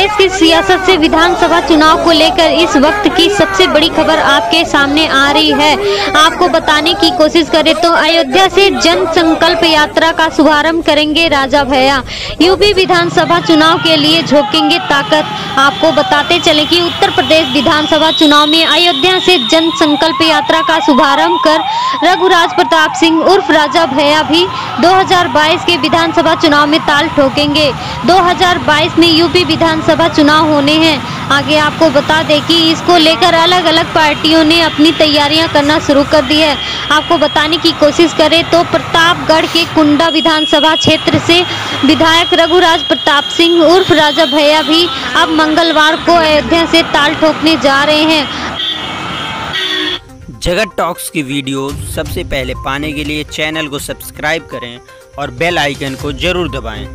प्रदेश की सियासत से विधानसभा चुनाव को लेकर इस वक्त की सबसे बड़ी खबर आपके सामने आ रही है। आपको बताने की कोशिश करें तो अयोध्या से जन संकल्प यात्रा का शुभारंभ करेंगे राजा भैया। यूपी विधानसभा चुनाव के लिए झोंकेंगे ताकत। आपको बताते चले कि उत्तर प्रदेश विधानसभा चुनाव में अयोध्या से जन संकल्प यात्रा का शुभारंभ कर रघुराज प्रताप सिंह उर्फ़ राजा भैया भी 2022 के विधानसभा चुनाव में ताल ठोकेंगे। 2022 में यूपी विधानसभा चुनाव होने हैं। आगे आपको बता दें कि इसको लेकर अलग अलग पार्टियों ने अपनी तैयारियाँ करना शुरू कर दी है। आपको बताने की कोशिश करें तो प्रतापगढ़ के कुंडा विधानसभा क्षेत्र से विधायक रघुराज प्रताप सिंह उर्फ़ राजा भैया भी अब मंगलवार को अयोध्या से ताल ठोकने जा रहे हैं। जगत टॉक्स की वीडियो सबसे पहले पाने के लिए चैनल को सब्सक्राइब करें और बेल आइकन को ज़रूर दबाएँ।